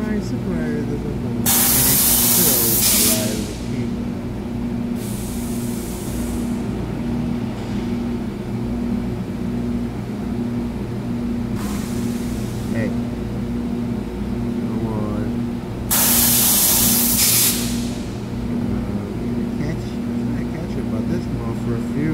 surprise, surprise, there's a woman. And it's still alive the people. Hey. Come on. I to catch it? about this mall for a few